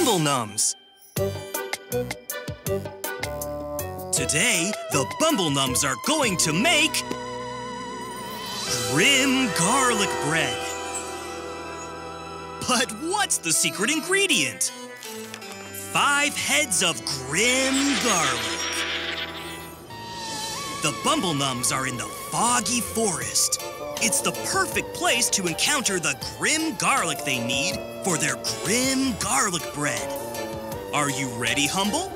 Nums. Today, the Bumble Nums are going to make Grim Garlic Bread. But what's the secret ingredient? Five heads of grim garlic. The Bumble Nums are in the foggy forest. It's the perfect place to encounter the grim garlic they need for their grim garlic bread. Are you ready, Humble?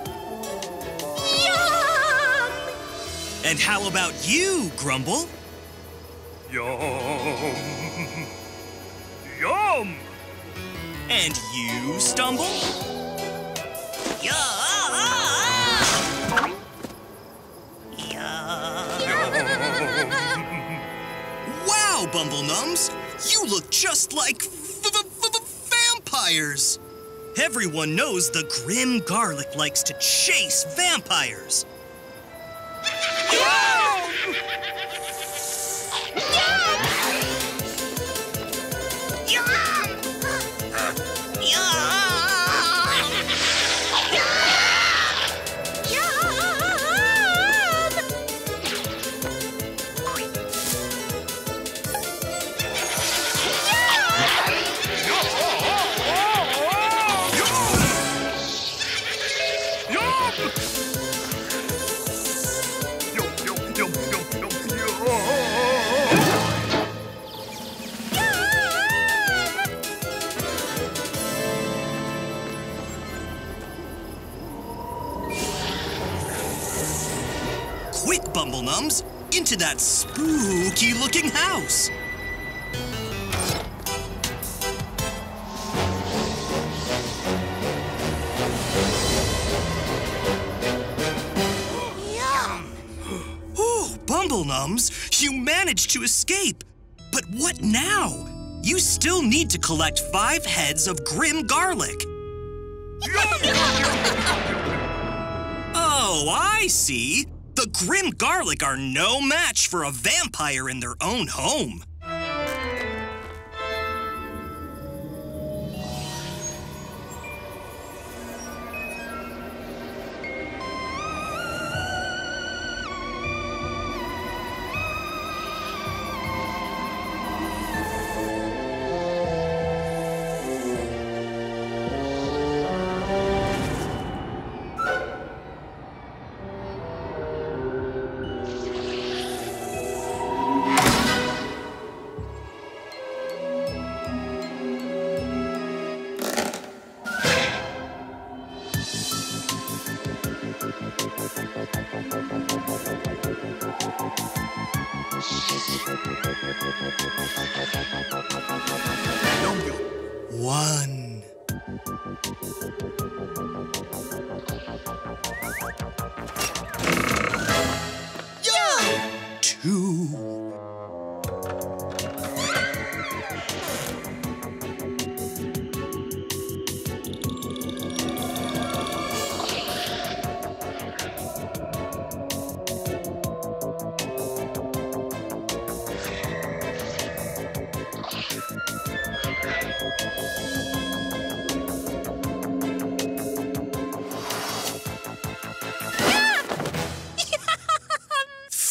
Yum! And how about you, Grumble? Yum! Yum! And you, Stumble? Wow, Bumble Nums! You look just like vampires! Everyone knows the grim garlic likes to chase vampires. Yum, Quick, Bumble Nums! Into that spooky looking house! Oh, Bumble Nums, you managed to escape. But what now? You still need to collect five heads of grim garlic. Oh, I see. The grim garlic are no match for a vampire in their own home. One.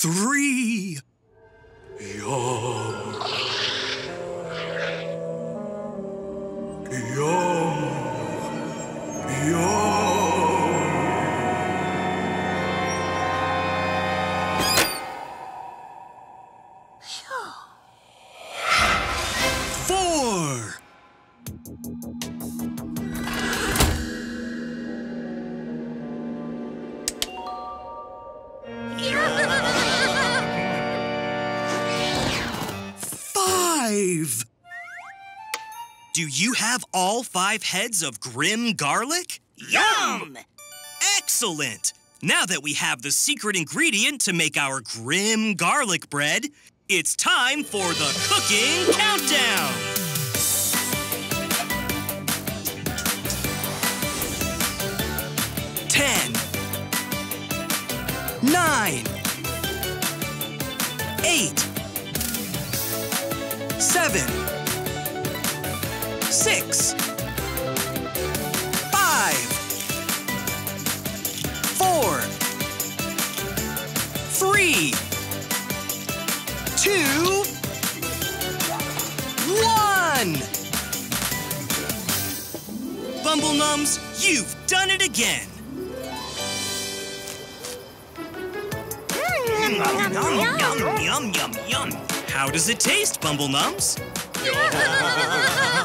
Three. Yum. Five. Do you have all five heads of grim garlic? Yum! Excellent! Now that we have the secret ingredient to make our grim garlic bread, it's time for the cooking countdown! Ten, nine, eight, seven, six, five, four, three, two, one. Bumble Nums, you've done it again. Mm. Nom, nom, nom. How does it taste, Bumblenums?